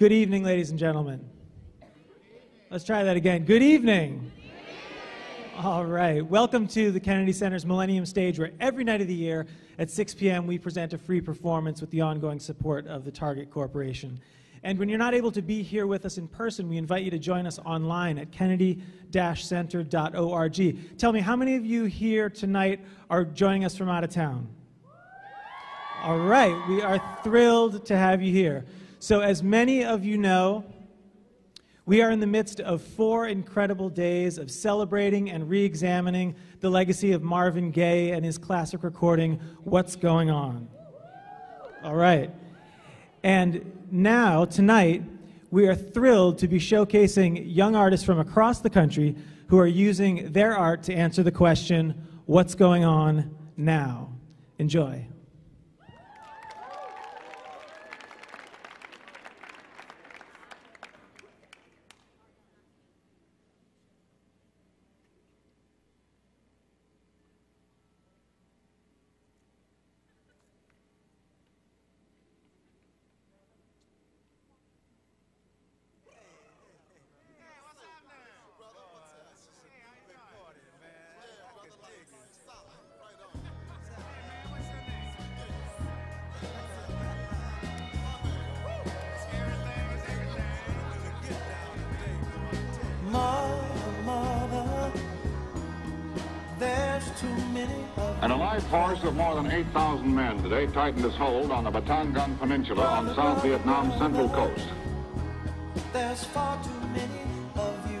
Good evening, ladies and gentlemen. Let's try that again. Good evening. All right. Welcome to the Kennedy Center's Millennium Stage, where every night of the year at 6 p.m. we present a free performance with the ongoing support of the Target Corporation. And when you're not able to be here with us in person, we invite you to join us online at kennedy-center.org. Tell me, how many of you here tonight are joining us from out of town? All right. We are thrilled to have you here. So, as many of you know, we are in the midst of four incredible days of celebrating and re examining the legacy of Marvin Gaye and his classic recording, What's Going On. All right. And now, tonight, we are thrilled to be showcasing young artists from across the country who are using their art to answer the question, What's going on now? Enjoy. More than 8,000 men today tightened its hold on the Batangan Peninsula on South Vietnam's central coast. There's far too many of you.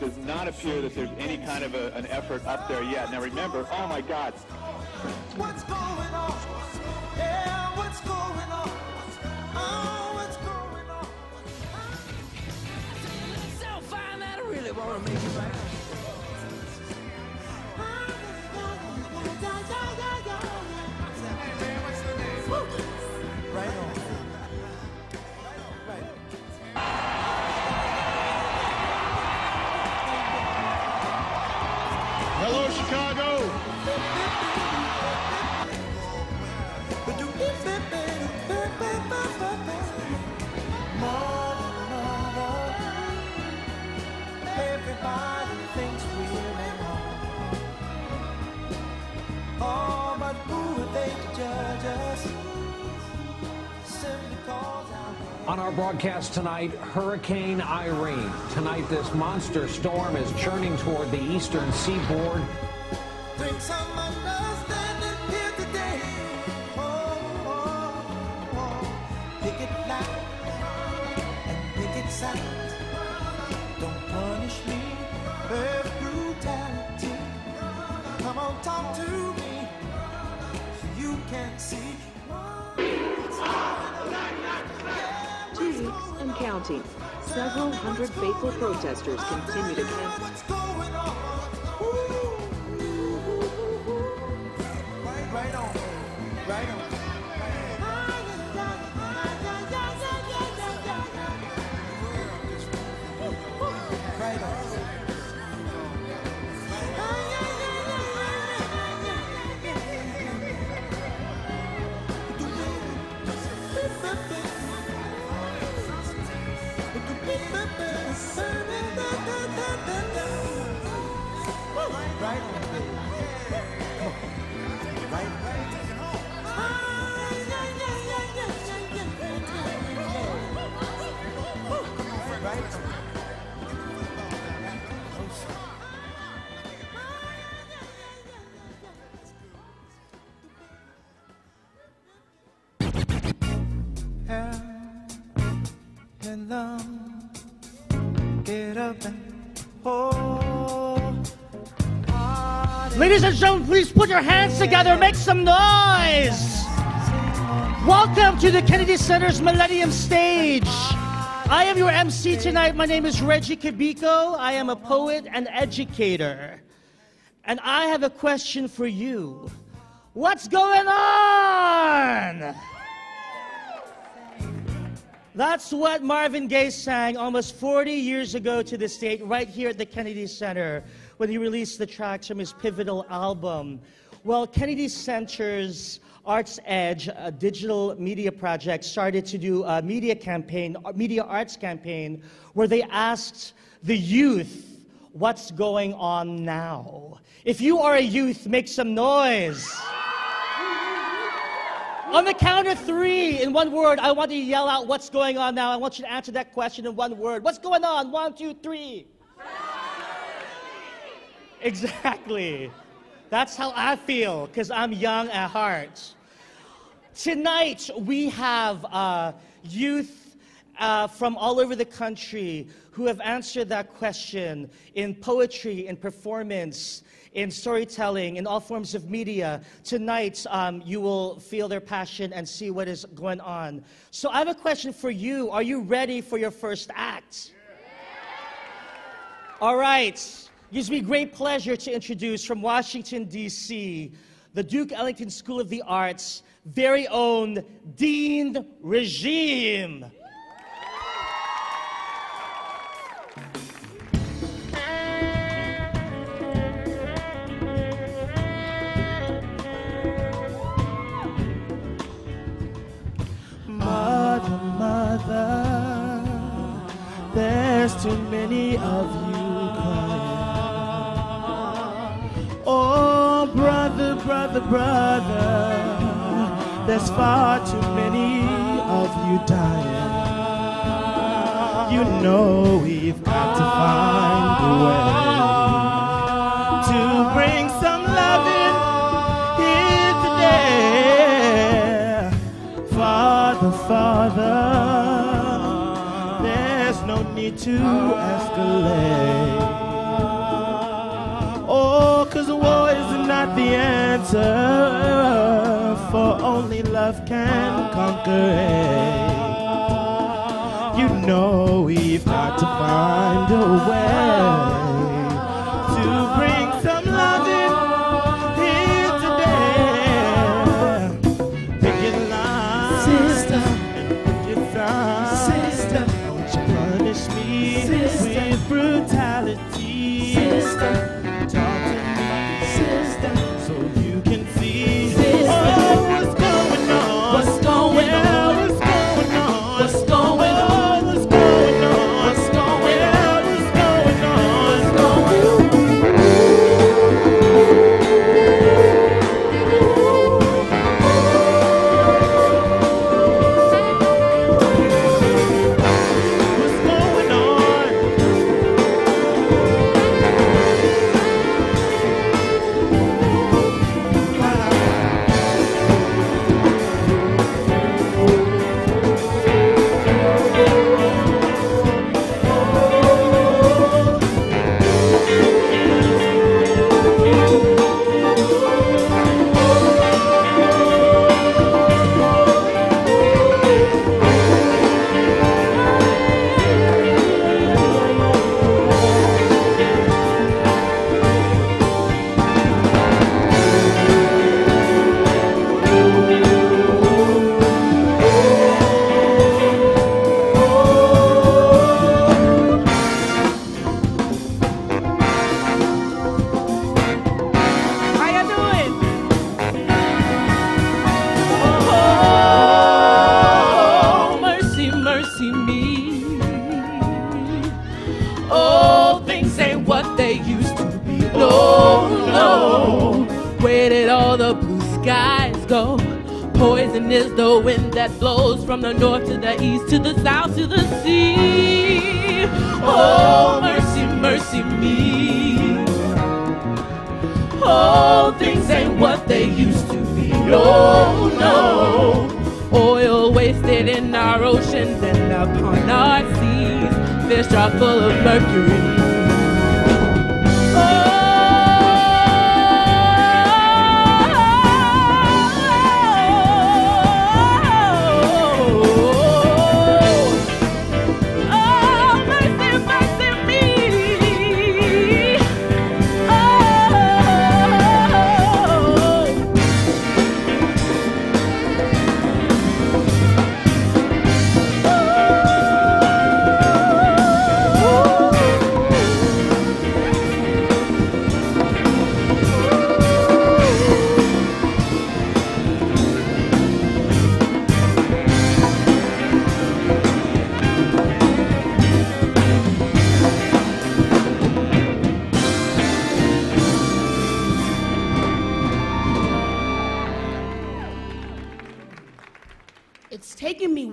does not appear that there's any kind of a, an effort up there yet. Now remember, oh my God, What's going on? Yeah, what's going on? Oh, what's going on? so fine that I really want to make you back. On our broadcast tonight, Hurricane Irene. Tonight, this monster storm is churning toward the eastern seaboard. 17th, several hundred faithful protesters continue to camp. Right on, baby. Right Oh, Ladies and gentlemen, please put your hands together, make some noise. Welcome to the Kennedy Center's Millennium Stage. I am your MC tonight. My name is Regie Cabico. I am a poet and educator. And I have a question for you. What's going on? That's what Marvin Gaye sang almost 40 years ago to the state, right here at the Kennedy Center, when he released the tracks from his pivotal album. Well, Kennedy Center's ArtsEdge, a digital media project, started to do a media campaign, media arts campaign, where they asked the youth, what's going on now? If you are a youth, make some noise. On the count of three, in one word, I want you to yell out what's going on now. I want you to answer that question in one word. What's going on? One, two, three. Exactly. That's how I feel, because I'm young at heart. Tonight, we have uh, youth uh, from all over the country who have answered that question in poetry, in performance, in storytelling, in all forms of media. Tonight, um, you will feel their passion and see what is going on. So, I have a question for you. Are you ready for your first act? All right. Gives me great pleasure to introduce from Washington, D.C., the Duke Ellington School of the Arts' very own Dean Regime. Of you crying. Oh, brother, brother, brother, there's far too many of you dying. You know we've got to find a way to bring some loving here today. Father, Father, to escalate. Oh, cause war is not the answer, for only love can conquer hate. You know we've got to find a way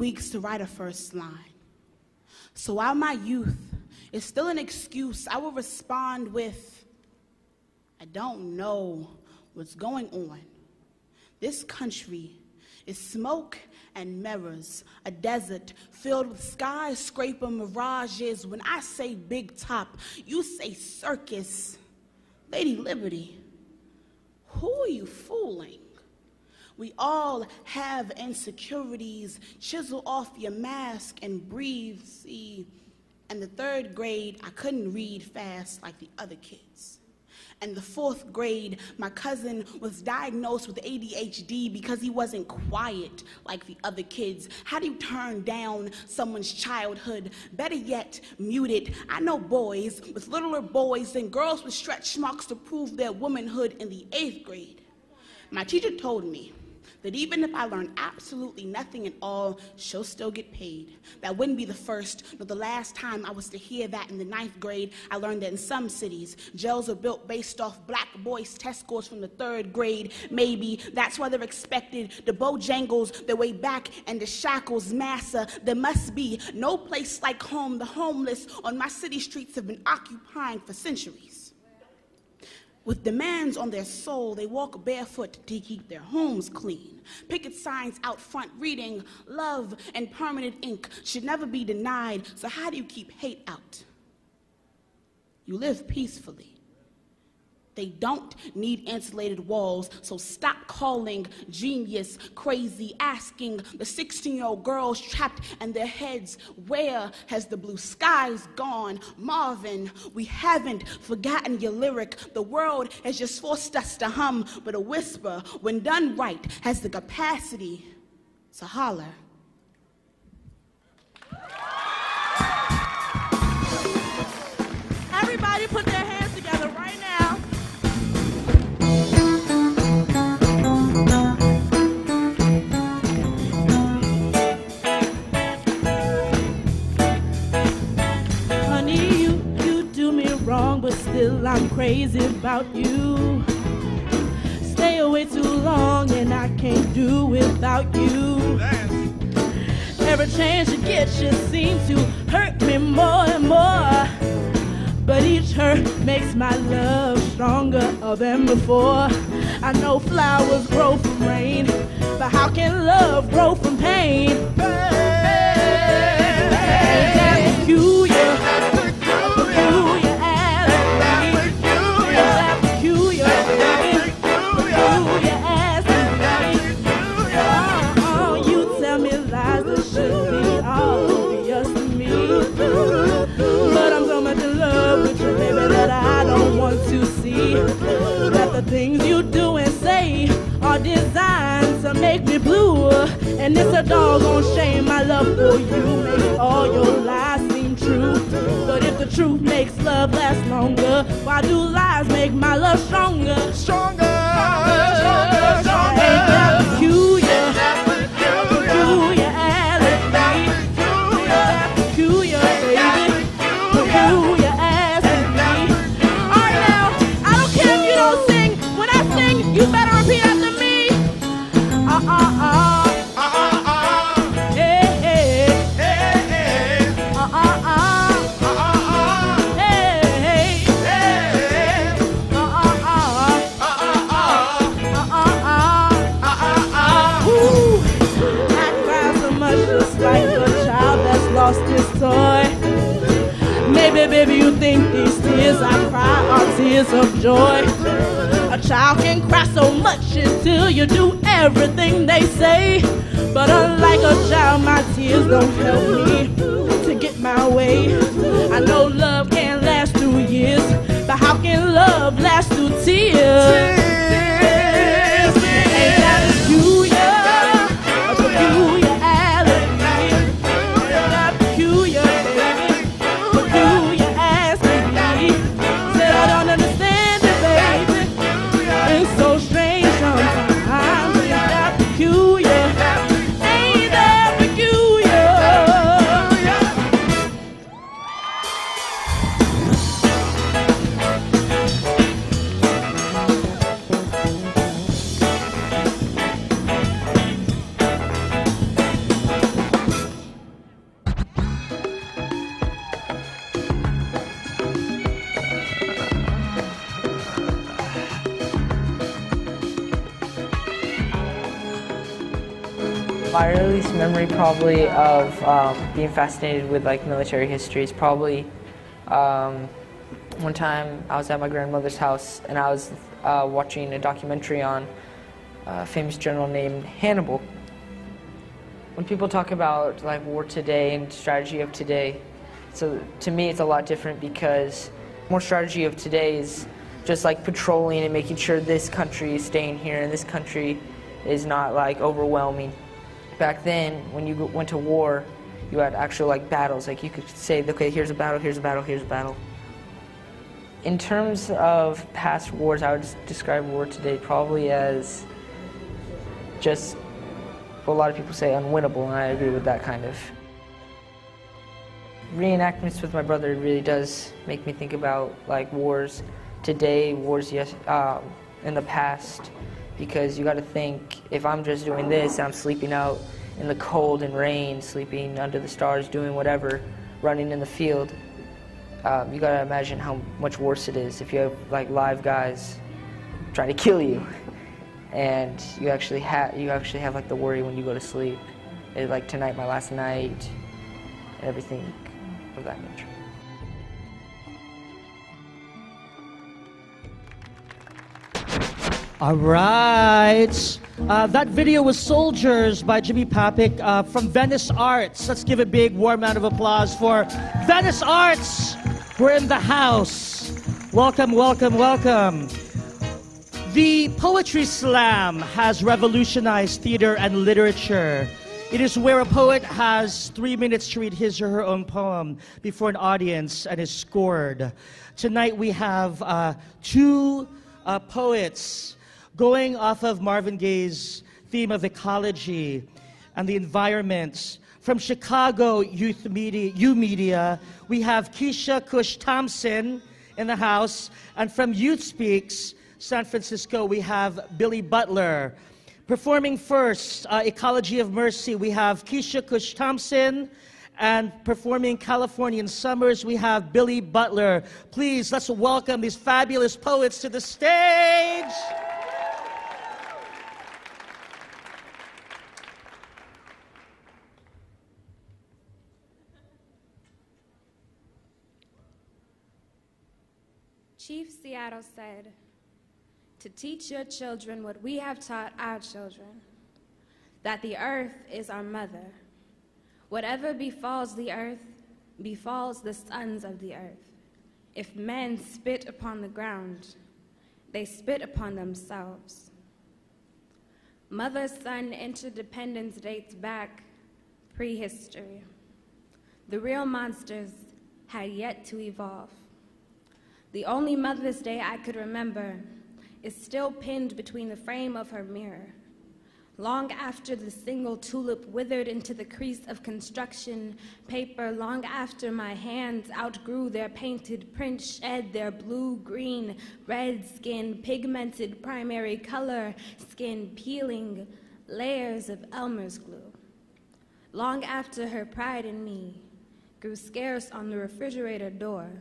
weeks to write a first line. So while my youth is still an excuse, I will respond with I don't know what's going on. This country is smoke and mirrors, a desert filled with skyscraper mirages. When I say big top, you say circus. Lady Liberty, who are you fooling? We all have insecurities. Chisel off your mask and breathe. See, in the third grade, I couldn't read fast like the other kids. In the fourth grade, my cousin was diagnosed with ADHD because he wasn't quiet like the other kids. How do you turn down someone's childhood? Better yet, mute it. I know boys with littler boys and girls with stretch marks to prove their womanhood in the eighth grade. My teacher told me that even if I learn absolutely nothing at all, she'll still get paid. That wouldn't be the first nor the last time I was to hear that in the ninth grade. I learned that in some cities, jails are built based off black boys' test scores from the third grade. Maybe that's why they're expected to bojangles their way back and the shackles. Massa, there must be no place like home. The homeless on my city streets have been occupying for centuries. With demands on their soul, they walk barefoot to keep their homes clean. Picket signs out front reading, love and permanent ink should never be denied. So, how do you keep hate out? You live peacefully. They don't need insulated walls, so stop calling genius crazy, asking the 16 year old girls trapped in their heads, where has the blue skies gone? Marvin, we haven't forgotten your lyric. The world has just forced us to hum, but a whisper, when done right, has the capacity to holler. I'm crazy about you. Stay away too long and I can't do without you. Every chance you get, you seem to hurt me more and more. But each hurt makes my love stronger than before. I know flowers grow from rain, but how can love grow from pain? Ain't that peculiar? Peculiar the things you do and say are designed to make me blue. And it's a doggone shame my love for you makes all your lies seem true. But if the truth makes love last longer, why do lies make my love stronger? Stronger, stronger, stronger. Ain't that? Fascinated with like military history is probably um, one time I was at my grandmother's house and I was uh, watching a documentary on a famous general named Hannibal. When people talk about like war today and strategy of today, so to me it's a lot different because more strategy of today is just like patrolling and making sure this country is staying here and this country is not like overwhelming back then when you went to war you had actual like battles. Like you could say okay here's a battle here's a battle here's a battle. In terms of past wars i would describe war today probably as just what a lot of people say unwinnable and i agree with that kind of. Reenactments with my brother really does make me think about like wars today wars yes um, in the past because you got to think if I'm just doing this, I'm sleeping out in the cold and rain, sleeping under the stars, doing whatever, running in the field. Um, you got to imagine how much worse it is if you have like live guys trying to kill you, and you actually have you actually have like the worry when you go to sleep. It, like tonight, my last night, everything of that nature. All right. Uh, that video was Soldiers by Jimmy Papik uh, from Venice Arts. Let's give a big warm round of applause for Venice Arts. We're in the house. Welcome, welcome, welcome. The Poetry Slam has revolutionized theater and literature. It is where a poet has three minutes to read his or her own poem before an audience and is scored. Tonight we have uh, two uh, poets going off of Marvin Gaye's theme of ecology and the environment. From Chicago Youth Media, YOUmedia, we have Keisha Cush Thompson in the house. And from Youth Speaks, San Francisco, we have Billy Butler. Performing first, uh, Ecology of Mercy, we have Keisha Cush Thompson. And performing Californian Summers, we have Billy Butler. Please, let's welcome these fabulous poets to the stage. Chief Seattle said, to teach your children what we have taught our children, that the earth is our mother. Whatever befalls the earth, befalls the sons of the earth. If men spit upon the ground, they spit upon themselves. Mother son interdependence dates back prehistory. The real monsters had yet to evolve. The only Mother's Day I could remember is still pinned between the frame of her mirror. Long after the single tulip withered into the crease of construction paper, long after my hands outgrew their painted print, shed their blue, green, red skin, pigmented primary color, skin peeling layers of Elmer's glue. Long after her pride in me grew scarce on the refrigerator door,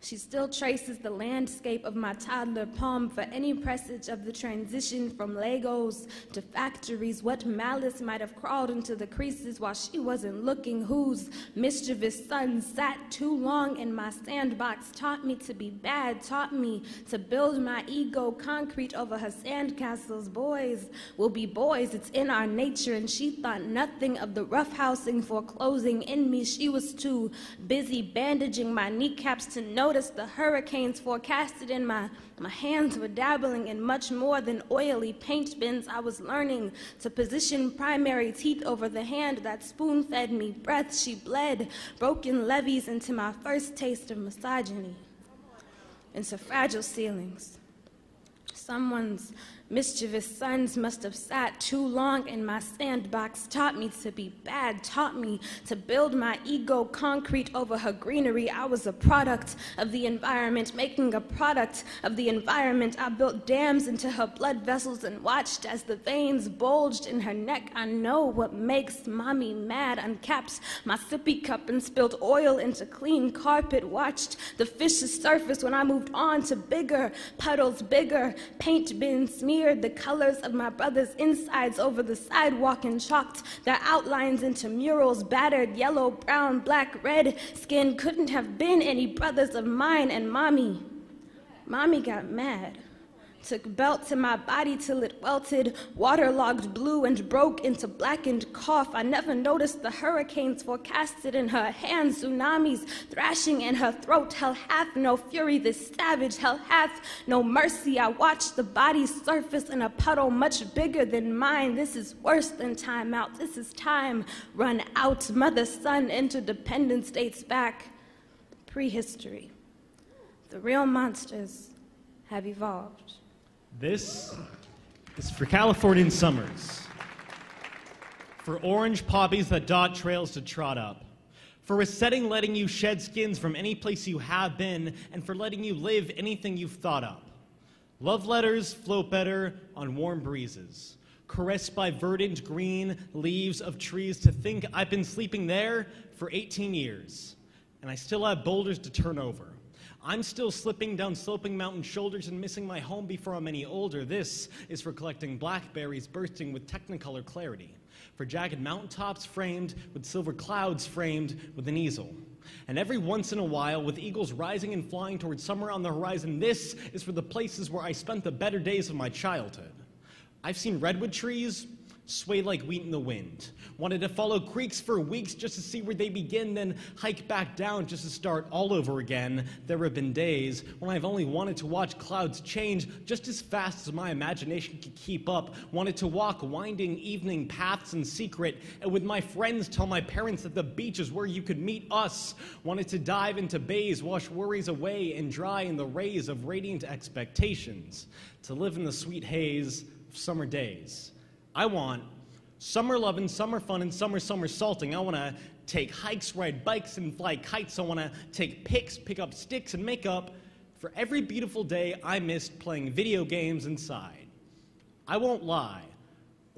She still traces the landscape of my toddler palm for any presage of the transition from Legos to factories. What malice might have crawled into the creases while she wasn't looking? Whose mischievous son sat too long in my sandbox? Taught me to be bad, taught me to build my ego concrete over her sandcastles. Boys will be boys, it's in our nature. And she thought nothing of the roughhousing foreclosing in me. She was too busy bandaging my kneecaps to notice the hurricanes forecasted in my, my hands were dabbling in much more than oily paint bins. I was learning to position primary teeth over the hand that spoon fed me breath. She bled broken levees into my first taste of misogyny, into fragile ceilings. Someone's mischievous sons must have sat too long in my sandbox, taught me to be bad, taught me to build my ego concrete over her greenery. I was a product of the environment, making a product of the environment. I built dams into her blood vessels and watched as the veins bulged in her neck. I know what makes mommy mad. Uncapped my sippy cup and spilled oil into clean carpet. Watched the fishes surface when I moved on to bigger puddles, bigger paint bins, smeared the colors of my brother's insides over the sidewalk and chalked their outlines into murals, battered yellow, brown, black, red. Skin couldn't have been any brothers of mine, and mommy, mommy got mad. Took belt to my body till it welted, waterlogged blue and broke into blackened cough. I never noticed the hurricanes forecasted in her hands, tsunamis thrashing in her throat. Hell hath no fury, this savage. Hell hath no mercy. I watched the body surface in a puddle much bigger than mine. This is worse than time out. This is time run out. Mother son interdependence dates back prehistory. The real monsters have evolved. This is for Californian summers. For orange poppies that dot trails to trot up. For a setting letting you shed skins from any place you have been, and for letting you live anything you've thought up. Love letters float better on warm breezes, caressed by verdant green leaves of trees to think I've been sleeping there for 18 years, and I still have boulders to turn over. I'm still slipping down sloping mountain shoulders and missing my home before I'm any older. This is for collecting blackberries bursting with technicolor clarity, for jagged mountaintops framed with silver clouds framed with an easel. And every once in a while, with eagles rising and flying towards summer on the horizon, this is for the places where I spent the better days of my childhood. I've seen redwood trees sway like wheat in the wind. Wanted to follow creeks for weeks just to see where they begin, then hike back down just to start all over again. There have been days when I've only wanted to watch clouds change just as fast as my imagination could keep up. Wanted to walk winding evening paths in secret, and with my friends tell my parents that the beach is where you could meet us. Wanted to dive into bays, wash worries away, and dry in the rays of radiant expectations. To live in the sweet haze of summer days. I want summer loving, summer fun, and summer summer salting. I want to take hikes, ride bikes, and fly kites. I want to take pics, pick up sticks, and make up for every beautiful day I missed playing video games inside. I won't lie,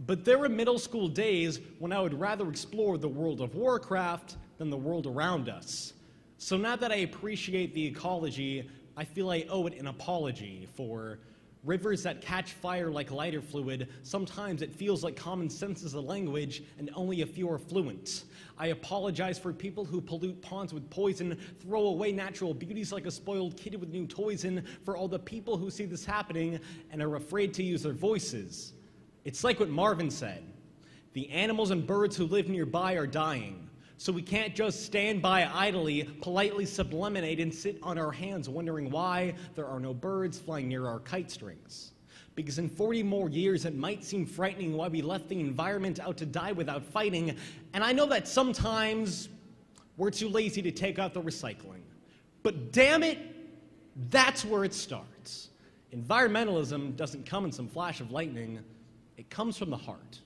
but there were middle school days when I would rather explore the world of Warcraft than the world around us. So now that I appreciate the ecology, I feel I owe it an apology for Rivers that catch fire like lighter fluid, sometimes it feels like common sense is a language and only a few are fluent. I apologize for people who pollute ponds with poison, throw away natural beauties like a spoiled kid with new toys in, for all the people who see this happening and are afraid to use their voices. It's like what Marvin said the animals and birds who live nearby are dying. So we can't just stand by idly, politely subliminate, and sit on our hands wondering why there are no birds flying near our kite strings. Because in 40 more years, it might seem frightening why we left the environment out to die without fighting. And I know that sometimes we're too lazy to take out the recycling. But damn it, that's where it starts. Environmentalism doesn't come in some flash of lightning, it comes from the heart.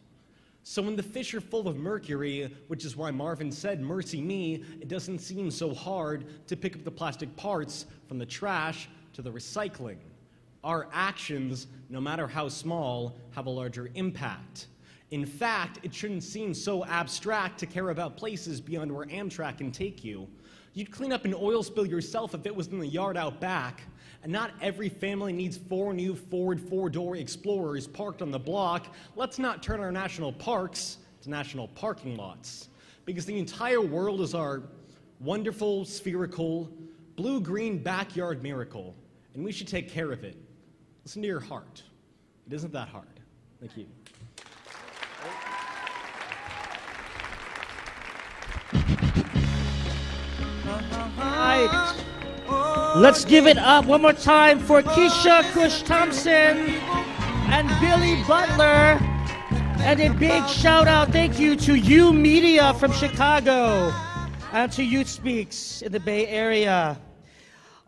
So when the fish are full of mercury, which is why Marvin said, Mercy me, it doesn't seem so hard to pick up the plastic parts from the trash to the recycling. Our actions, no matter how small, have a larger impact. In fact, it shouldn't seem so abstract to care about places beyond where Amtrak can take you. You'd clean up an oil spill yourself if it was in the yard out back. Not every family needs four new Ford four door Explorers parked on the block. Let's not turn our national parks to national parking lots. Because the entire world is our wonderful, spherical, blue green backyard miracle. And we should take care of it. Listen to your heart. It isn't that hard. Thank you. Right. Let's give it up one more time for Keisha Cush Thompson and Billy Butler. And a big shout out, thank you to YOUmedia from Chicago and to Youth Speaks in the Bay Area.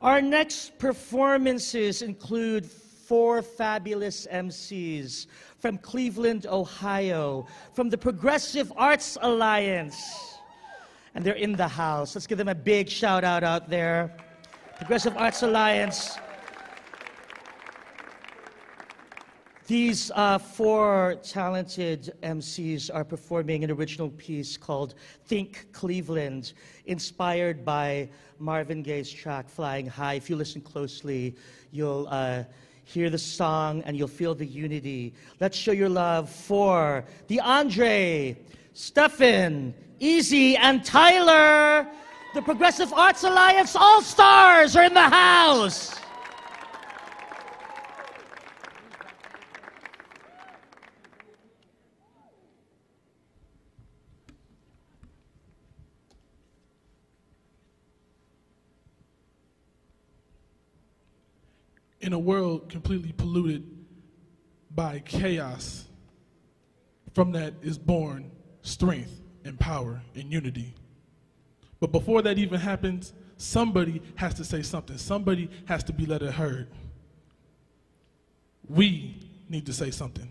Our next performances include four fabulous MCs from Cleveland, Ohio, from the Progressive Arts Alliance. And they're in the house. Let's give them a big shout out out there. Progressive Arts Alliance. These uh, four talented MCs are performing an original piece called Think Cleveland, inspired by Marvin Gaye's track Flying High. If you listen closely, you'll uh, hear the song and you'll feel the unity. Let's show your love for the Andre, Stefan, Easy, and Tyler. The Progressive Arts Alliance All Stars are in the house. in a world completely polluted by chaos, from that is born strength and power and unity. But before that even happens, somebody has to say something. Somebody has to be let it heard. We need to say something.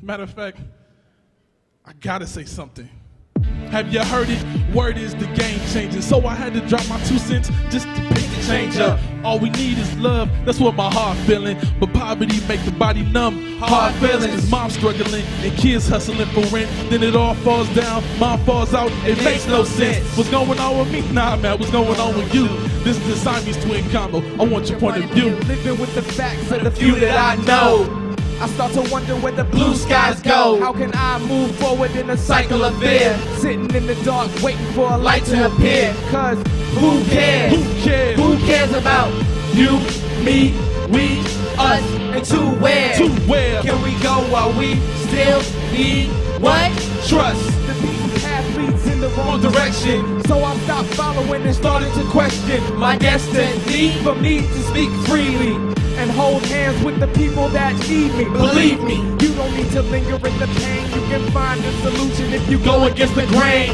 Matter of fact, I gotta say something. Have you heard it? Word is the game changing. So I had to drop my two cents just to pick change up. All we need is love, that's what my heart feeling. But poverty make the body numb. Hard feelings. Mom struggling and kids hustling for rent. Then it all falls down, mom falls out. It makes no sense. What's going on with me? Nah, man, what's going on with you? This is the Siamese twin combo. I want your point of view. Living with the facts of the few that I know. I start to wonder where the blue skies go. How can I move forward in a cycle of fear? Sitting in the dark, waiting for a light to appear. Cause who cares? Who cares? Who cares about you, me, we, us, and to where? To where? Can we go while we still need what? Trust. The beaten path leads in the wrong direction. So I stopped following and started to question my destiny. For me to speak freely and hold hands with the people that need me. Believe me, you don't need to linger in the pain. You can find a solution if you go against the grain.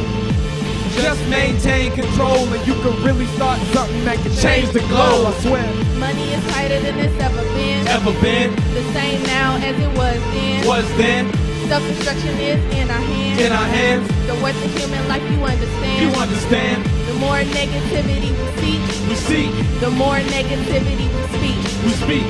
Just maintain control and you can really start something that can change the globe, I swear. Money is tighter than it's ever been. Ever been, The same now as it was then. was then, Self-destruction is in our hands. in our hands. The worth of human life you understand. You understand, The more negativity we seek, we seek, the more negativity we speak. we speak.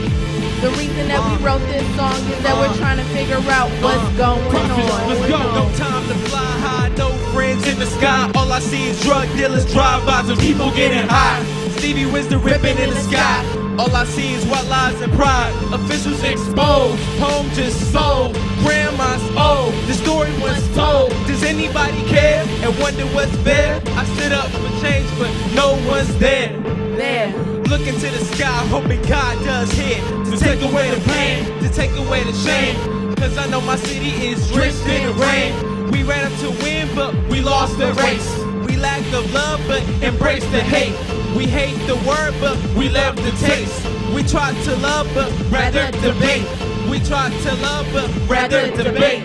The reason that we uh. wrote this song is that we're uh. trying to figure out what's uh. going on. Let's go. No time to fly high, no friends in the sky. All I see is drug dealers, drive-bys, and people getting high. Stevie Wisdom ripping in the sky. All I see is white lies and pride. Officials exposed, home just sold, grandma's old. The story was told. Does anybody care and wonder what's there? I sit up for change, but no one's there. There. Look into the sky, hoping God does hit to take away the pain, to take away the shame. Cause I know my city is drenched in the rain. We ran up to win, but we lost the race. We lack of love, but embrace the hate. We hate the word, but we love the taste. We try to love, but rather debate. We try to love, but rather debate.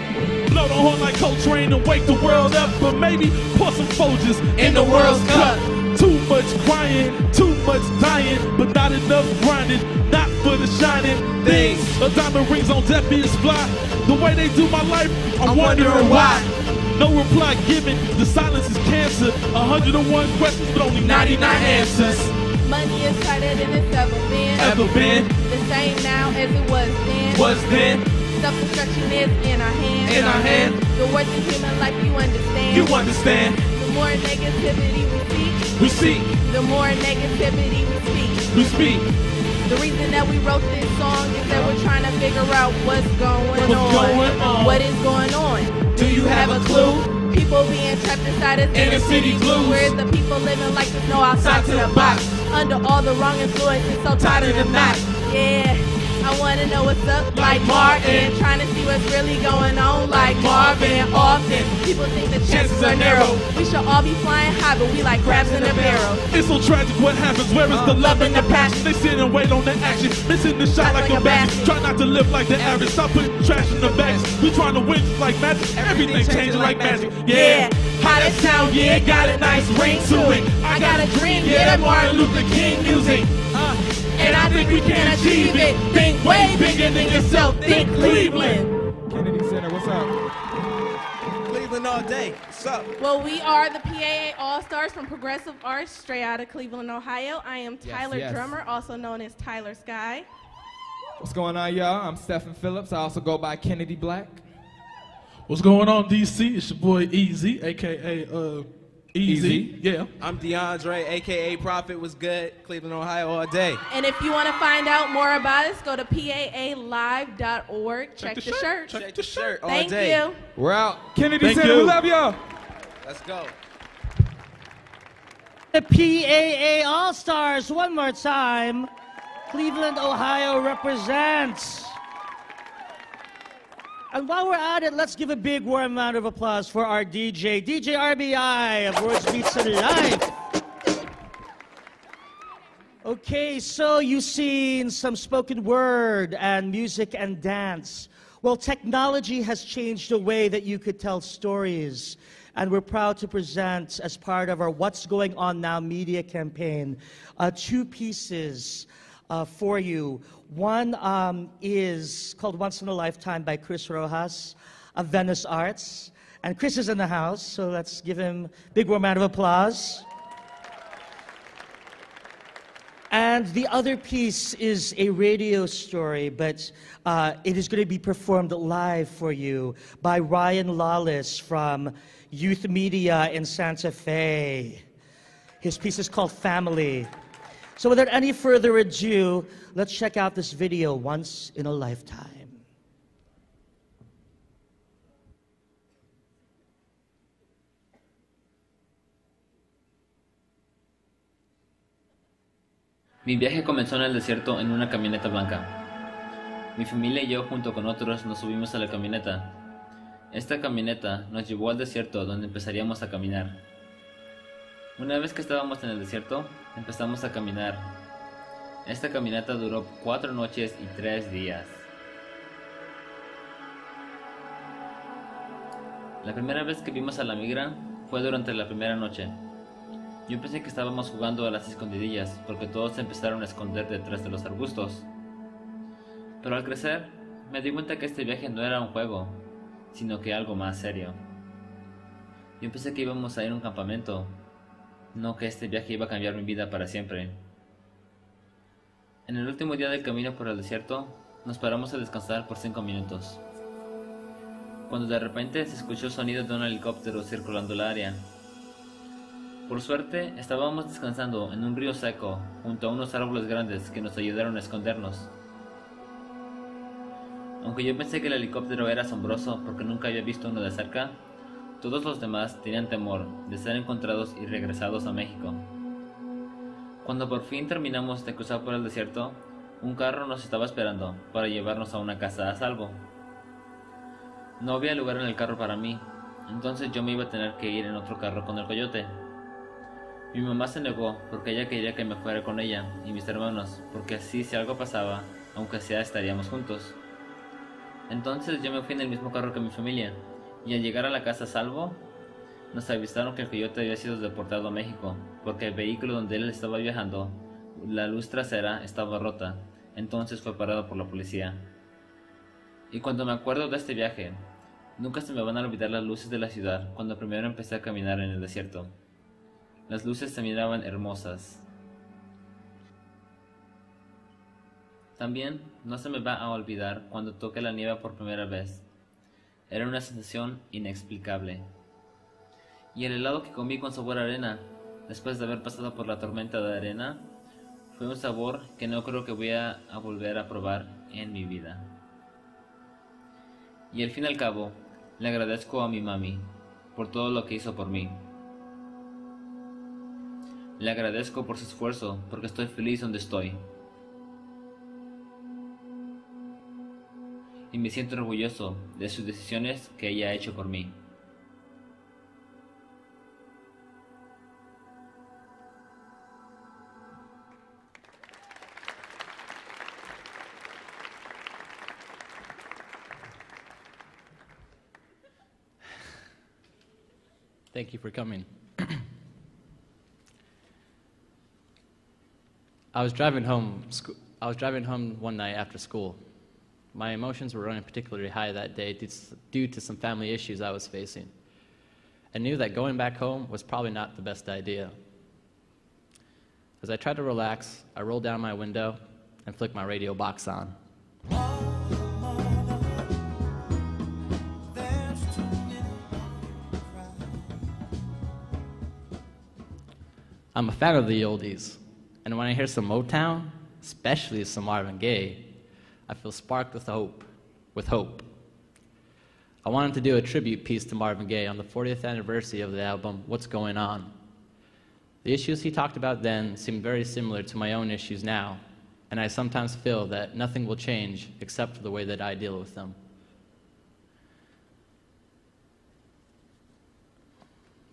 Blow the horn like Coltrane and wake the world up, but maybe pour some Folgers In the World's Cup. Too much crying, too much dying, but not enough grinding, not for the shining things. A diamond rings on deaf ears fly. The way they do my life, I'm, I'm wondering why. No reply given, the silence is cancer. 101 questions, but only 99 answers. Money is tighter than it's ever been. Ever been, The same now as it was then. was then, Self-destruction is in our hands. in our hands. The worth of human life you understand. You understand, The more negativity we seek, We seek, the more negativity we speak. we speak. The reason that we wrote this song is that we're trying to figure out what's going What's on. going on? What is going on? Do you have a clue? People being trapped inside of Inner city blues. Where the people living like there's no outside to the box. Under all the wrong influences, so tired of the map. Yeah, I wanna know what's up, like Martin. Trying to see what's really going on, like Marvin. Often, people think the chances are narrow. We should all be flying high, but we like crabs in a barrel. It's so tragic what happens. Where is the uh, love and the passion? They sit and wait on the action. Missing the shot like, a basket. Try not to live like the average. Stop putting trash in the bags. We trying to win like magic. Everything changing like magic. Yeah. How that sound? Yeah, got a nice ring to it. I got a dream, yeah, that Martin Luther King music. And I think we can achieve it. Think way bigger than yourself. Think Cleveland. Kennedy Center, what's up? Cleveland all day. What's up? Well, we are the PAA All Stars from Progressive Arts, straight out of Cleveland, Ohio. I am Yes, Tyler yes. Drummer, also known as Tyler Sky. What's going on, y'all? I'm Stephen Phillips. I also go by Kennedy Black. What's going on, DC? It's your boy Easy, aka uh, Easy. Yeah. I'm DeAndre, aka Prophet was good. Cleveland, Ohio all day. And if you want to find out more about us, go to paalive.org. Check, the, shirt. Check the shirt all Thank day. you. We're out. Kennedy Thank Center, you. we love y'all. Let's go. The PAA All Stars, one more time. Cleveland, Ohio represents. And while we're at it, let's give a big warm round of applause for our DJ, DJ RBI of Words Beats and Life. Okay, so you've seen some spoken word and music and dance. Well, technology has changed the way that you could tell stories. And we're proud to present, as part of our What's Going On Now media campaign, uh, two pieces uh, for you. One um, is called Once in a Lifetime by Chris Rojas of Venice Arts. And Chris is in the house, so let's give him a big warm round of applause. And the other piece is a radio story, but uh, it is going to be performed live for you by Ryan Lawless from Youth Media in Santa Fe. His piece is called Family. So, without any further ado, let's check out this video, Once in a Lifetime. Mi viaje comenzó en el desierto en una camioneta blanca. Mi familia y yo junto con otros nos subimos a la camioneta. Esta camioneta nos llevó al desierto donde empezaríamos a caminar. Una vez que estábamos en el desierto, empezamos a caminar. Esta caminata duró cuatro noches y tres días. La primera vez que vimos a la migra fue durante la primera noche. Yo pensé que estábamos jugando a las escondidillas porque todos se empezaron a esconder detrás de los arbustos. Pero al crecer, me di cuenta que este viaje no era un juego, sino que algo más serio. Yo pensé que íbamos a ir a un campamento, no que este viaje iba a cambiar mi vida para siempre. En el último día del camino por el desierto, nos paramos a descansar por cinco minutos. Cuando de repente se escuchó el sonido de un helicóptero circulando el área. Por suerte, estábamos descansando en un río seco, junto a unos árboles grandes que nos ayudaron a escondernos. Aunque yo pensé que el helicóptero era asombroso porque nunca había visto uno de cerca, todos los demás tenían temor de ser encontrados y regresados a México. Cuando por fin terminamos de cruzar por el desierto, un carro nos estaba esperando para llevarnos a una casa a salvo. No había lugar en el carro para mí, entonces yo me iba a tener que ir en otro carro con el coyote. Mi mamá se negó porque ella quería que me fuera con ella y mis hermanos, porque así si algo pasaba, aunque sea estaríamos juntos. Entonces yo me fui en el mismo carro que mi familia, y al llegar a la casa salvo, nos avisaron que el coyote había sido deportado a México, porque el vehículo donde él estaba viajando, la luz trasera estaba rota, entonces fue parado por la policía. Y cuando me acuerdo de este viaje, nunca se me van a olvidar las luces de la ciudad cuando primero empecé a caminar en el desierto. Las luces se miraban hermosas. También no se me va a olvidar cuando toqué la nieve por primera vez. Era una sensación inexplicable. Y el helado que comí con sabor a arena, después de haber pasado por la tormenta de arena, fue un sabor que no creo que voy a, volver a probar en mi vida. Y al fin y al cabo, le agradezco a mi mami por todo lo que hizo por mí. Le agradezco por su esfuerzo porque estoy feliz donde estoy. Y me siento orgulloso de sus decisiones que ella ha hecho por mí. Thank you for coming. I was driving home. I was driving home one night after school. My emotions were running particularly high that day due to- some family issues I was facing. I knew that going back home was probably not the best idea. As I tried to relax, I rolled down my window and flicked my radio box on. I'm a fan of the oldies, and when I hear some Motown, especially some Marvin Gaye, I feel sparked with hope. With hope. I wanted to do a tribute piece to Marvin Gaye on the 40th anniversary of the album What's Going On. The issues he talked about then seem very similar to my own issues now, and I sometimes feel that nothing will change except for the way that I deal with them.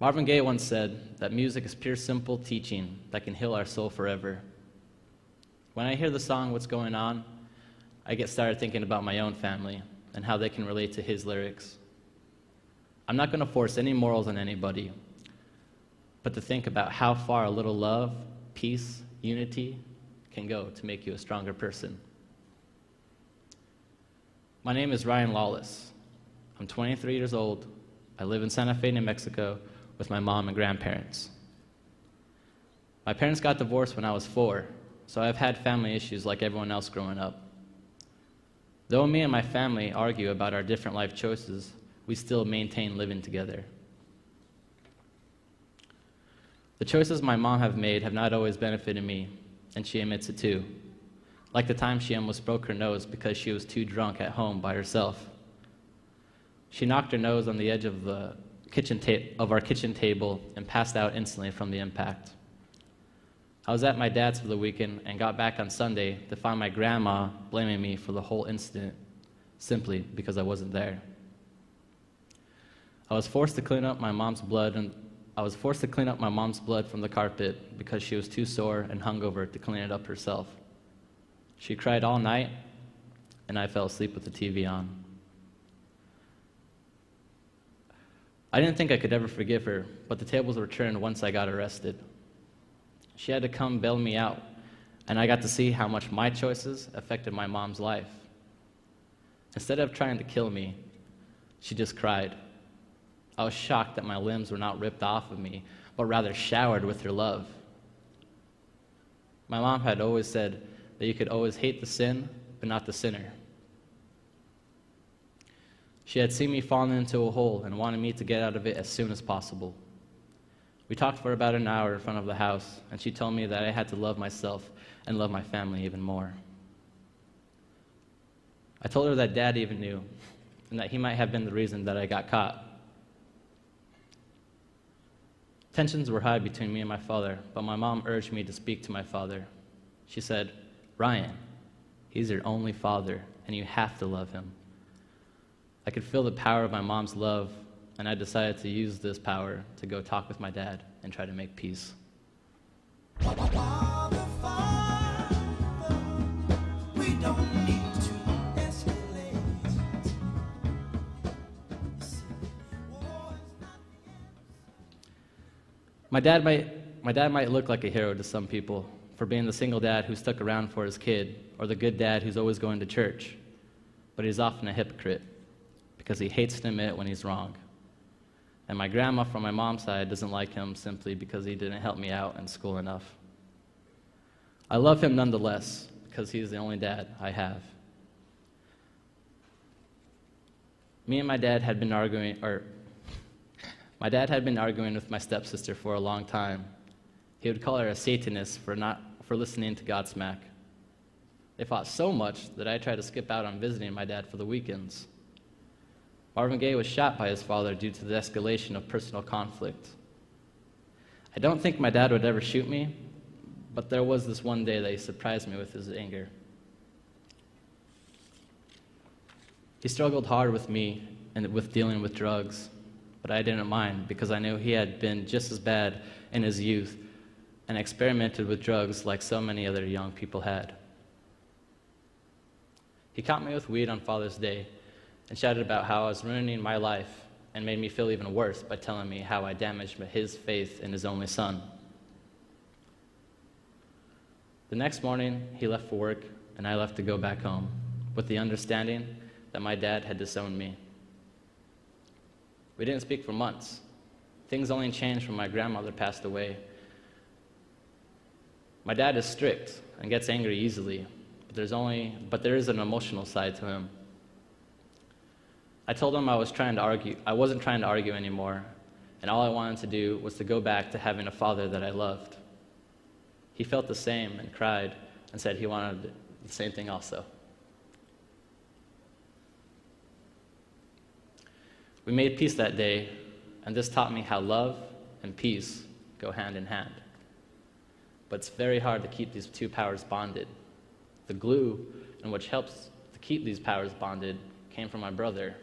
Marvin Gaye once said that music is pure simple teaching that can heal our soul forever. When I hear the song What's Going On, I get started thinking about my own family and how they can relate to his lyrics. I'm not going to force any morals on anybody, but to think about how far a little love, peace, unity can go to make you a stronger person. My name is Ryan Lawless. I'm 23 years old. I live in Santa Fe, New Mexico, with my mom and grandparents. My parents got divorced when I was four, so I've had family issues like everyone else growing up. Though me and my family argue about our different life choices, we still maintain living together. The choices my mom have made have not always benefited me, and she admits it too. Like the time she almost broke her nose because she was too drunk at home by herself. She knocked her nose on the edge of the kitchen ta- of our kitchen table and passed out instantly from the impact. I was at my dad's for the weekend and got back on Sunday to find my grandma blaming me for the whole incident simply because I wasn't there. I was forced to clean up my mom's blood and I was forced to clean up my mom's blood from the carpet because she was too sore and hungover to clean it up herself. She cried all night and I fell asleep with the TV on. I didn't think I could ever forgive her, but the tables were turned once I got arrested. She had to come bail me out, and I got to see how much my choices affected my mom's life. Instead of trying to kill me, she just cried. I was shocked that my limbs were not ripped off of me, but rather showered with her love. My mom had always said that you could always hate the sin, but not the sinner. She had seen me falling into a hole and wanted me to get out of it as soon as possible. We talked for about an hour in front of the house, and she told me that I had to love myself and love my family even more. I told her that Dad even knew, and that he might have been the reason that I got caught. Tensions were high between me and my father, but my mom urged me to speak to my father. She said, Ryan, he's your only father, and you have to love him. I could feel the power of my mom's love, and I decided to use this power to go talk with my dad and try to make peace. My dad might, my dad might look like a hero to some people for being the single dad who stuck around for his kid, or the good dad who's always going to church, but he's often a hypocrite because he hates to admit when he's wrong. And my grandma from my mom's side doesn't like him simply because he didn't help me out in school enough. I love him nonetheless because he's the only dad I have. Me and my dad had been arguing, or My dad had been arguing with my stepsister for a long time. He would call her a Satanist for, not, for listening to Godsmack. They fought so much that I tried to skip out on visiting my dad for the weekends. Marvin Gaye was shot by his father due to the escalation of personal conflict. I don't think my dad would ever shoot me, but there was this one day that he surprised me with his anger. He struggled hard with me and with dealing with drugs, but I didn't mind because I knew he had been just as bad in his youth and experimented with drugs like so many other young people had. He caught me with weed on Father's Day and shouted about how I was ruining my life and made me feel even worse by telling me how I damaged his faith in his only son. The next morning, he left for work, and I left to go back home with the understanding that my dad had disowned me. We didn't speak for months. Things only changed when my grandmother passed away. My dad is strict and gets angry easily, but there's only but there is an emotional side to him. I told him I was trying to argue I wasn't trying to argue anymore, and all I wanted to do was to go back to having a father that I loved. He felt the same and cried and said he wanted the same thing also. We made peace that day, and this taught me how love and peace go hand in hand. But it's very hard to keep these two powers bonded. The glue, and which helps to keep these powers bonded, came from my brother.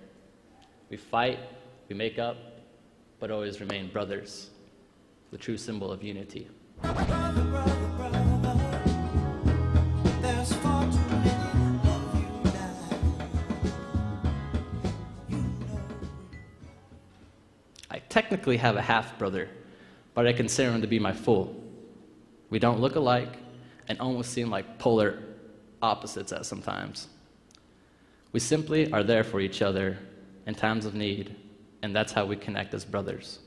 We fight, we make up, but always remain brothers, the true symbol of unity. I technically have a half brother, but I consider him to be my full. We don't look alike and almost seem like polar opposites at sometimes. We simply are there for each other in times of need, and that's how we connect as brothers.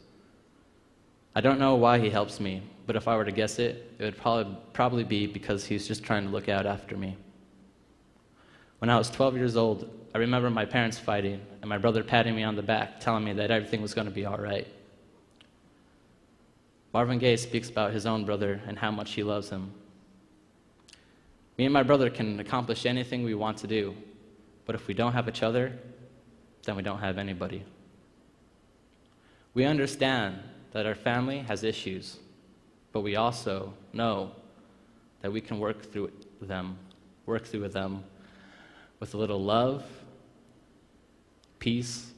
I don't know why he helps me, but if I were to guess it, it would probably, probably be because he's just trying to look out after me. When I was 12 years old, I remember my parents fighting and my brother patting me on the back, telling me that everything was going to be all right. Marvin Gaye speaks about his own brother and how much he loves him. Me and my brother can accomplish anything we want to do, but if we don't have each other, then we don't have anybody. We understand that our family has issues, but we also know that we can work through them, work through them with a little love, peace,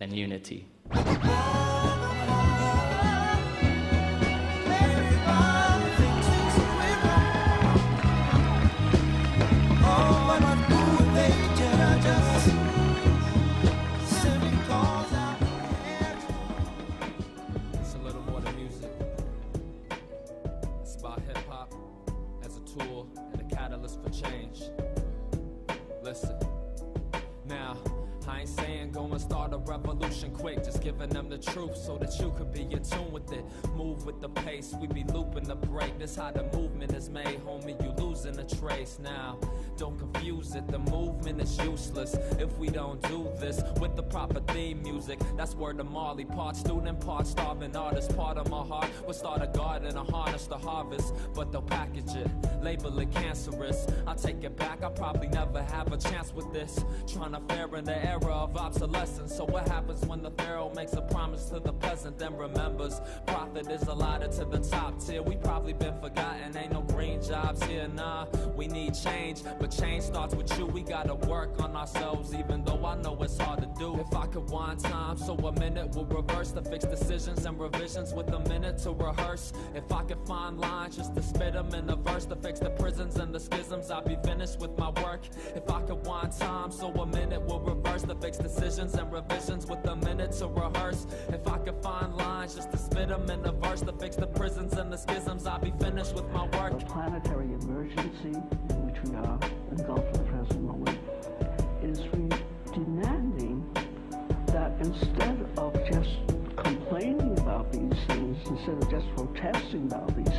and unity. Quick, just them the truth so that you could be in tune with it. Move with the pace, we be looping the break. This how the movement is made, homie. You losing the trace now. Don't confuse it, the movement is useless if we don't do this with the proper theme music. That's where the Marley part student, part starving artist. Part of my heart will start a garden and harness the harvest, but they'll package it, label it cancerous. I take it back, I probably never have a chance with this. Trying to fare in the era of obsolescence. So what happens when the pharaoh makes a promise to the peasant, then remembers profit is allotted to the top tier? We probably been forgotten, ain't no green jobs here, nah. We need change, but change starts with you. We gotta work on ourselves, even though I know it's hard to do. If I could wind time, so a minute will reverse the fixed decisions and revisions with a minute to rehearse. If I could find lines just to spit them in a verse to fix the prisons and the schisms, I'd be finished with my work. If I could wind time, so a minute will reverse the fixed decisions and revisions with a minute to rehearse. If I could find lines just to spit them in a verse to fix the prisons and the schisms, I'd be finished with my work. The planetary emergency in which we are engulfed at the present moment is demanding that instead of just complaining about these things, instead of just protesting about these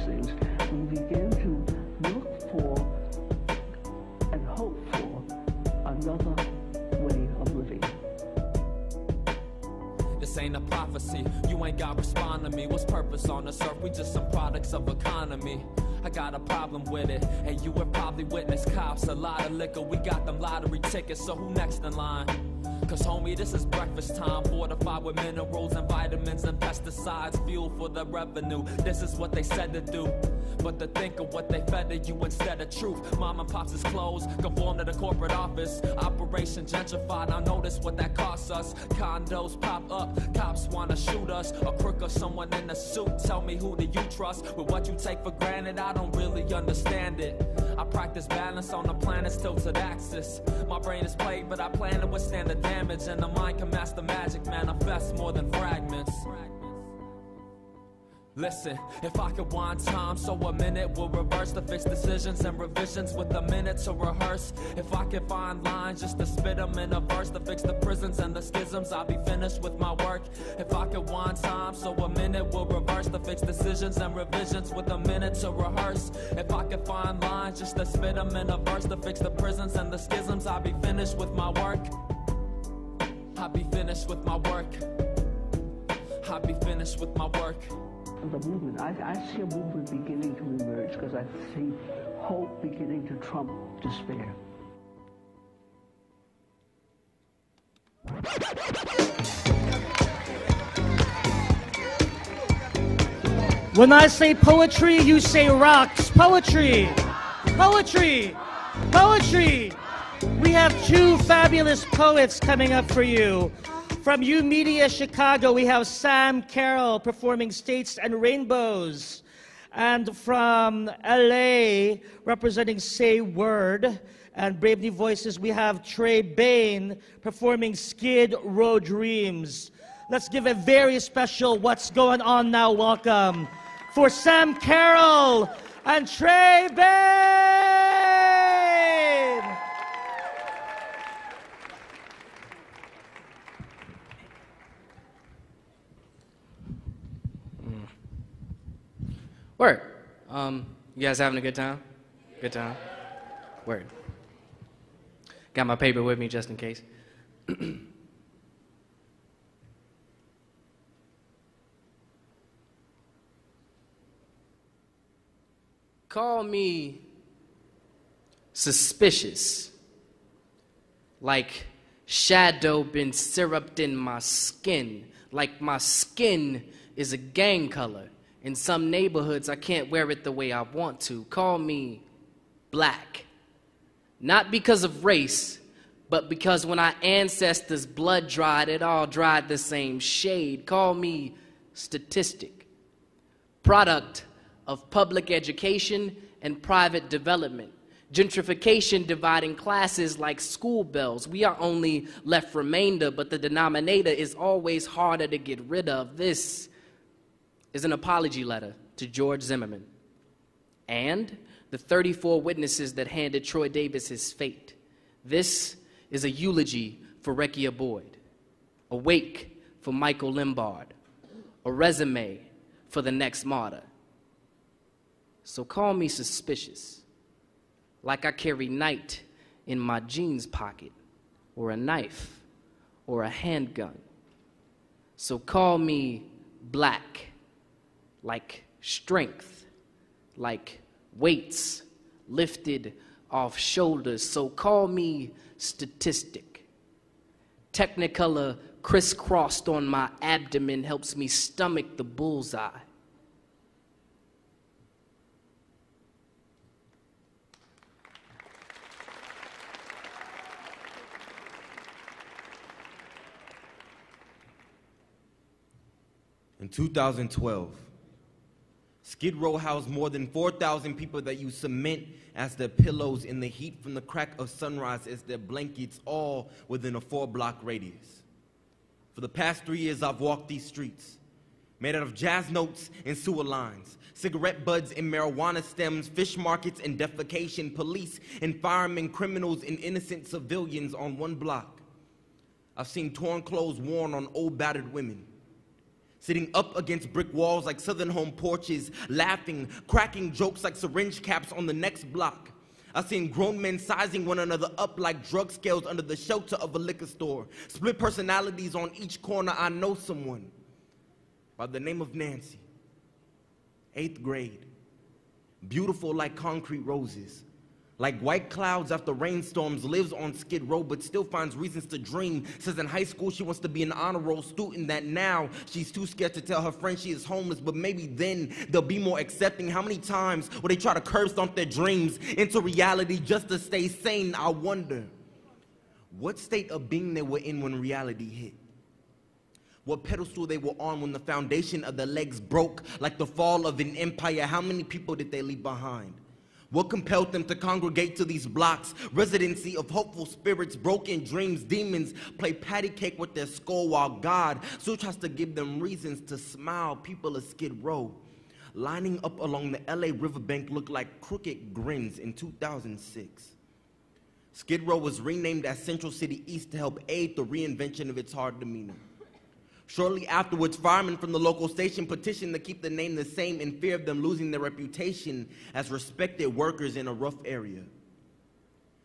This ain't a prophecy. You ain't got respond to me. What's purpose on this earth? We just some products of economy. I got a problem with it. And you have probably witness cops, a lot of liquor. We got them lottery tickets, so who next in line? Cause homie, this is breakfast time. Fortified with minerals and vitamins and pesticides. Fuel for the revenue. This is what they said to do. But to think of what they fed to you instead of truth. Mom and pops is closed, conform to the corporate office. Operation gentrified, I notice what that costs us. Condos pop up, cops wanna shoot us. A crook or someone in a suit, tell me who do you trust? With what you take for granted, I don't really understand it. I practice balance on the planet's tilted axis. My brain is played, but I plan to withstand the damage. And the mind can master magic, manifest more than fragments. Listen, if I could wind time so a minute will reverse the fixed decisions and revisions with a minute to rehearse. If I could find lines just to spit them in a verse to fix the prisons and the schisms, I'd be finished with my work. If I could wind time so a minute will reverse the fixed decisions and revisions with a minute to rehearse. If I could find lines just to spit them in a verse to fix the prisons and the schisms, I'd be finished with my work. I'll be finished with my work. I'll be finished with my work the movement. I, I see a movement beginning to emerge because I see hope beginning to trump despair. When I say poetry, you say rocks. Poetry! Poetry! Poetry! We have two fabulous poets coming up for you. From YOUmedia Chicago, we have Sam Carroll performing States and Rainbows. And from LA, representing Say Word and Brave New Voices, we have Trey Bain performing Skid Row Dreams. Let's give a very special What's Going On Now welcome for Sam Carroll and Trey Bain. Word. Um, you guys having a good time? Good time? Word. Got my paper with me just in case. Call me suspicious. Like shadow been syruped in my skin. Like my skin is a gang color. In some neighborhoods, I can't wear it the way I want to. Call me black. Not because of race, but because when our ancestors' blood dried, it all dried the same shade. Call me statistic. Product of public education and private development. Gentrification dividing classes like school bells. We are only left remainder, but the denominator is always harder to get rid of. This is an apology letter to George Zimmerman and the 34 witnesses that handed Troy Davis his fate. This is a eulogy for Rekia Boyd, a wake for Michael Limbard, a resume for the next martyr. So call me suspicious, like I carry night in my jeans pocket, or a knife, or a handgun. So call me black like strength, like weights lifted off shoulders. So call me statistic. Technicolor crisscrossed on my abdomen helps me stomach the bullseye. In 2012, Skid Row housed more than 4,000 people that use cement as their pillows in the heat from the crack of sunrise as their blankets, all within a four block radius. For the past three years, I've walked these streets, made out of jazz notes and sewer lines, cigarette butts and marijuana stems, fish markets and defecation, police and firemen, criminals and innocent civilians on one block. I've seen torn clothes worn on old battered women sitting up against brick walls like southern home porches, laughing, cracking jokes like syringe caps on the next block. I've seen grown men sizing one another up like drug scales under the shelter of a liquor store. Split personalities on each corner, I know someone. by the name of Nancy. Eighth grade. Beautiful like concrete roses. Like white clouds after rainstorms, lives on Skid Row but still finds reasons to dream. Says in high school she wants to be an honor roll student, that now she's too scared to tell her friends she is homeless, but maybe then they'll be more accepting. How many times will they try to curb stomp their dreams into reality just to stay sane? I wonder what state of being they were in when reality hit. What pedestal they were on when the foundation of their legs broke like the fall of an empire. How many people did they leave behind? What compelled them to congregate to these blocks? Residency of hopeful spirits, broken dreams, demons play patty cake with their skull while God still tries to give them reasons to smile. People of Skid Row lining up along the LA riverbank looked like crooked grins in 2006. Skid Row was renamed as Central City East to help aid the reinvention of its hard demeanor. Shortly afterwards, firemen from the local station petitioned to keep the name the same in fear of them losing their reputation as respected workers in a rough area.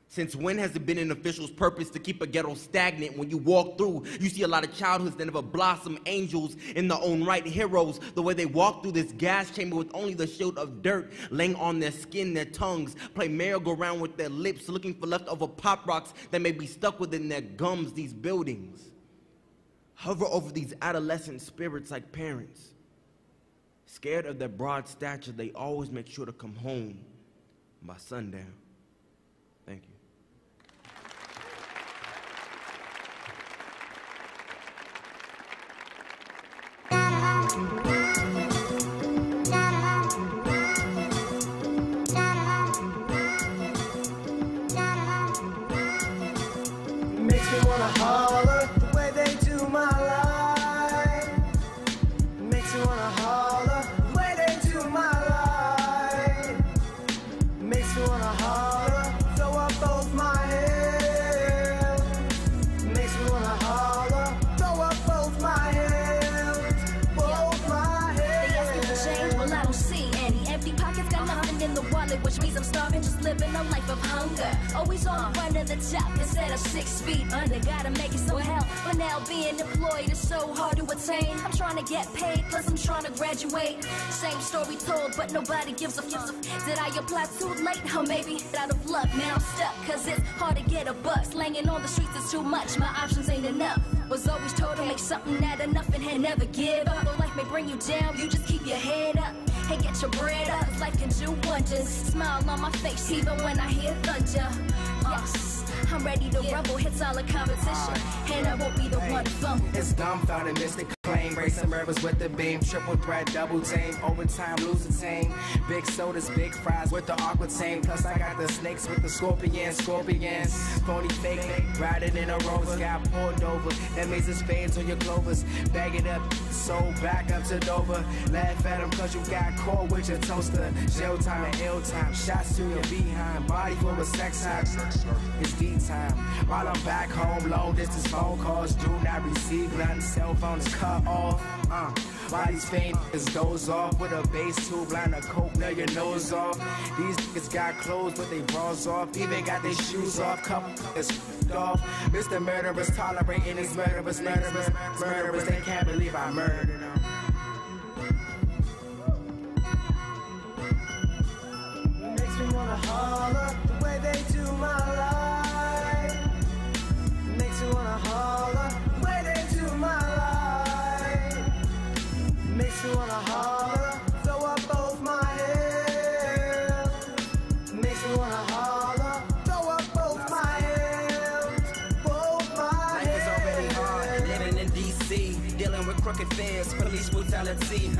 Since when has it been an official's purpose to keep a ghetto stagnant? When you walk through, you see a lot of childhoods that never blossom, angels in their own right, heroes. The way they walk through this gas chamber with only the shield of dirt laying on their skin, their tongues, play merry-go-round with their lips, looking for leftover pop rocks that may be stuck within their gums, these buildings hover over these adolescent spirits like parents. Scared of their broad stature, they always make sure to come home by sundown. Thank you. Living a life of hunger. Always on the run to the top instead of six feet under. Gotta make it somehow. But now being employed is so hard to attain. I'm trying to get paid, plus I'm trying to graduate. Same story told, but nobody gives a fuck. Did I apply too late? Or maybe out of luck. Now I'm stuck, cause it's hard to get a buck. Slanging on the streets is too much, my options ain't enough. Was always told to make something out of nothing and never give up. Though life may bring you down, you just keep your head up. Hey, get your bread up, life can do wonders. Smile on my face, even when I hear thunder. Yes, I'm ready to rumble, hits all the competition. Uh, and I won't be the one to fumble. It's dumbfounded, mystic claim. Racing rivers with the beam. Triple threat, double team. Overtime, the team. Big sodas, big fries with the aqua team. Plus, I got the snakes with the scorpions, scorpions. Phony fake, riding in a rover. Got pulled over. That means it's on your clovers. Bag it up, sold back up to Dover. Laugh at them cause you got caught with your toaster. Jail time and ill time. Shots to your behind. Body full of sex hype. It's D time. While I'm back home, long distance phone calls do not receive none. Cell phone is cut off. Uh, why these famous doze off with a bass tube line of coke, nail your nose off. These niggas got clothes, but they bras off. Even got their shoes off. Couple is off. Mr. Murderers tolerating these murderers, murderers, murderers. They can't believe I murdered them. Makes me wanna holler the way they do my life. Makes me wanna holler Makes me wanna holler, throw up both my hands. Makes me wanna holler, throw up both my hands. Both my Life is already hard, living in DC, dealing with crooked feds, police brutality.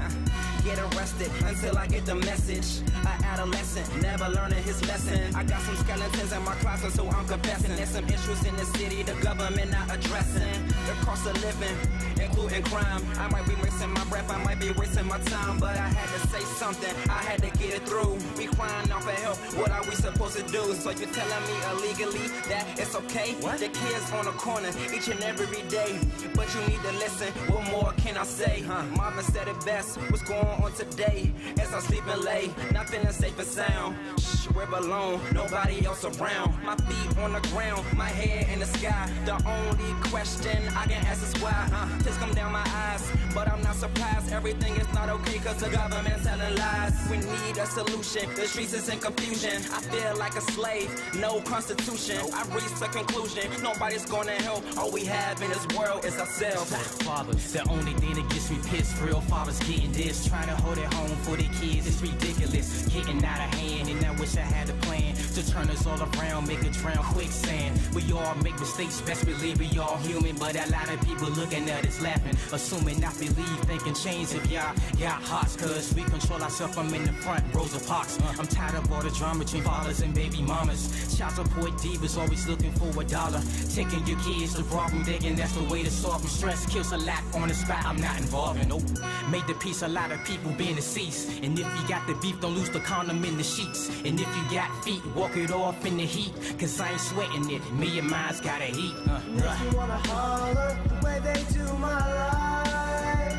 Get arrested until I get the message. An adolescent, never learning his lesson. I got some skeletons in my closet, so I'm confessing. There's some issues in the city the government not addressing. The cost of living, including crime. I might be wasting my breath, I might be wasting my time, but I had to say something. I had to get it through. We crying out for help. What are we supposed to do? So you're telling me illegally that it's okay? What? The kids on the corner each and every day, but you need to listen. What more can I say? Huh? Mama said it best. What's going on today? As I'm sleeping late, not feeling safe and sound. Shh, we're alone, nobody else around. My feet on the ground, my head in the sky. The only question I can ask is why. Tears come down my eyes, but I'm not surprised. Everything is not okay cause the government's telling lies. We need a solution, the streets is in confusion. I feel like a slave, no constitution. I reached a conclusion, nobody's gonna help. All we have in this world is ourselves. Fathers, the only thing that gets me pissed, real fathers getting this. Trying to hold it home for their kids, it's ridiculous. Getting out of hand, and I wish I had a plan to turn us all around, make us drown quicksand. We all make mistakes, best believe we all human, but a lot of people looking at us laughing, assuming I believe they can change if y'all got hearts, cause we control ourselves from in the front rows of parks. Uh, I'm tired of all the drama between fathers and baby mamas. Child support divas always looking for a dollar. Taking your kids to problem, thinking that's the way to solve them. Stress kills a lot on the spot, I'm not involved in, nope. Made the peace, a lot of people being deceased. And if you got the beef, don't lose the condom in the sheets. And if you got feet, walk it off in the heat. Cause I ain't sweating it, me and mine's got a heat. Uh, Makes me wanna holler the way they do my life.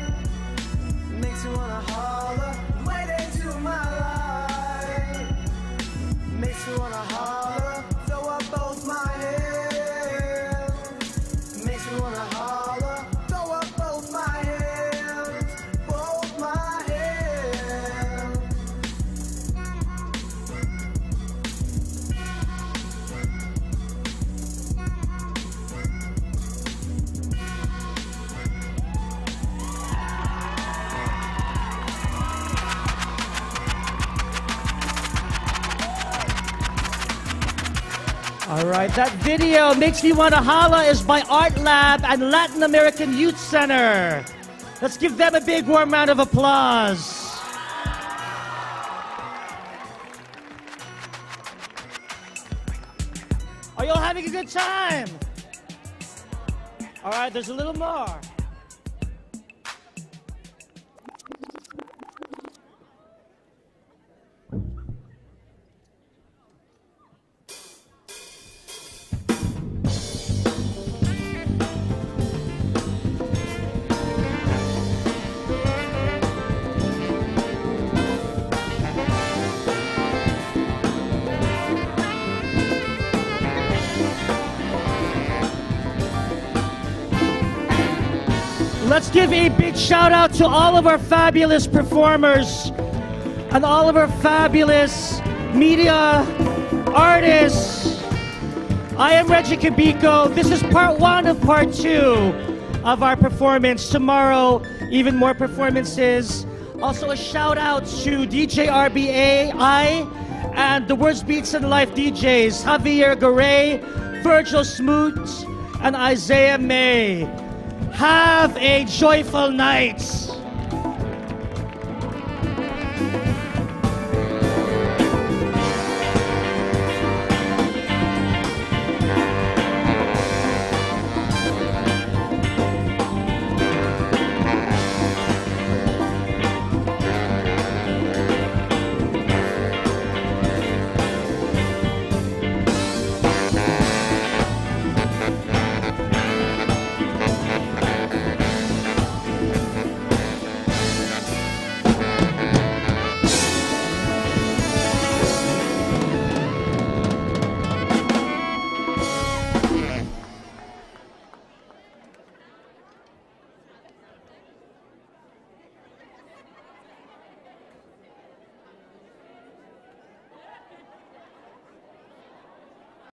Makes me wanna holler the way they do my life. Makes me wanna holler, All right, that video makes me want to holla is by Art Lab and Latin American Youth Center. Let's give them a big warm round of applause. Are y'all having a good time? All right, there's a little more. Give a big shout out to all of our fabulous performers and all of our fabulous media artists. I am Regie Cabico. This is part one of part two of our performance. Tomorrow, even more performances. Also, a shout out to DJ RBA, I, and the Words Beats and Life DJs, Javier Garay, Virgil Smoot, and Isaiah May. Have a joyful night.